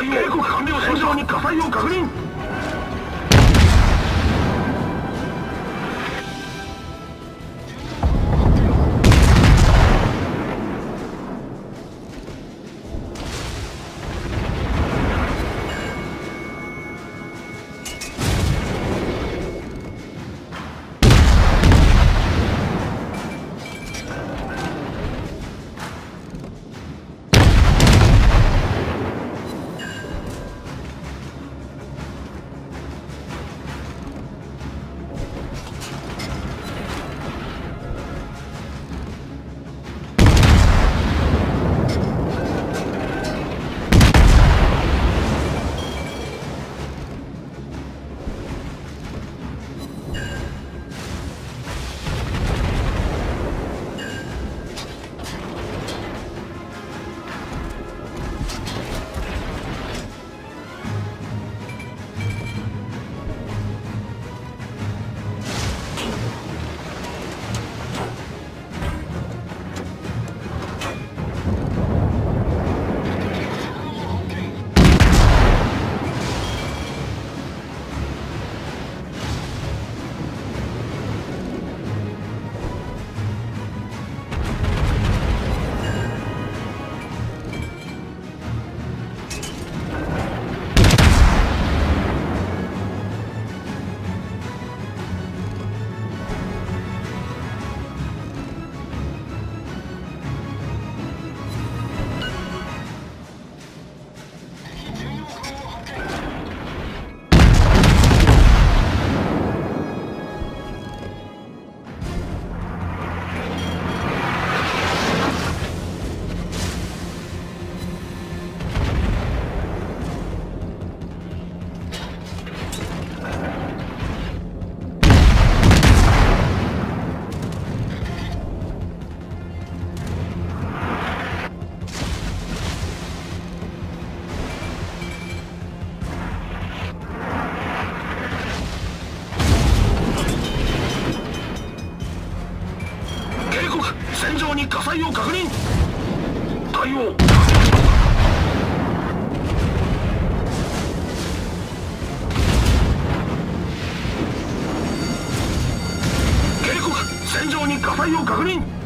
警告完了戦場に火災を確認。戦場に火災を確認。対応。警告戦場に火災を確認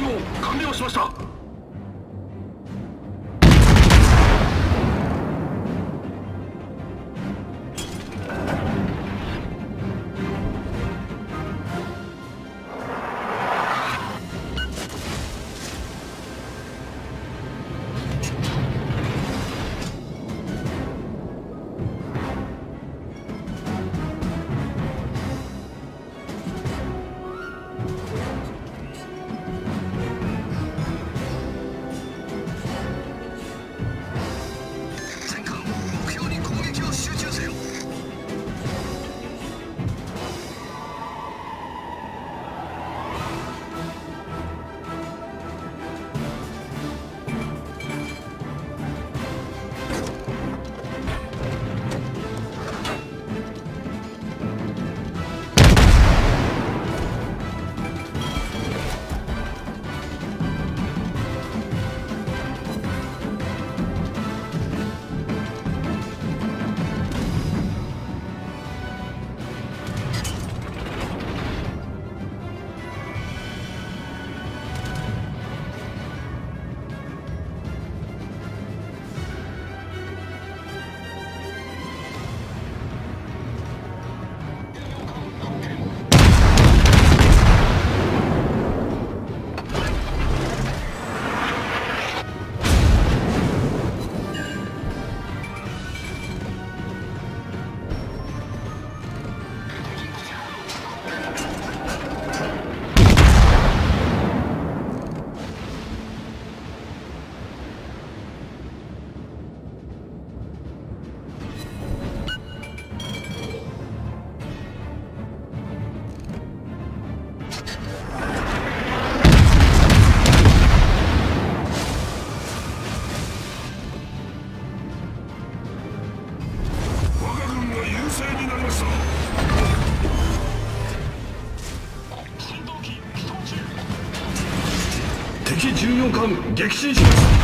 対応完了しました。洋艦撃沈します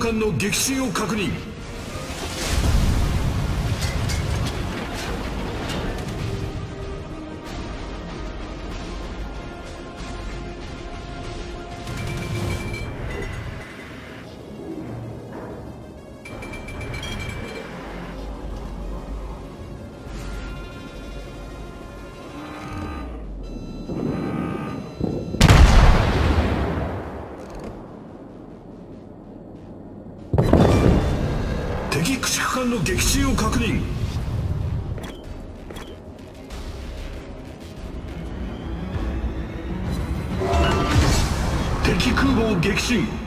艦の撃沈を確認。敵駆逐艦の撃沈を確認。敵空母を撃沈。